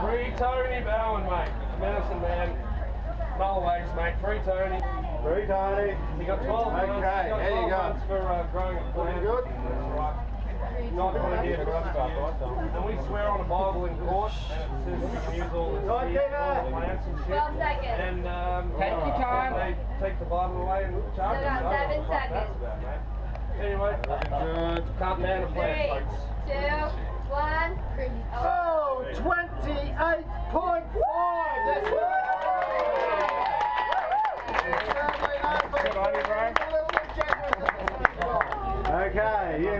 Free Tony Bower, mate. Medicine man. No legs, mate. Free Tony. Free Tony. You got 12 months. Okay, there you go. months for uh, growing a plant. Good? That's right. Not going to hear for us stuff, I don't. And we swear on the Bible in court, and it says we can use all the Right, all the plants and shit. 12 seconds. And um, Take your time. They take the Bible away and charge So us. about I don't know seven what the fuck seconds. that's about, mate. Anyway, Good. can't man a plant, Three, folks. two, 28.5. That's right. Okay, you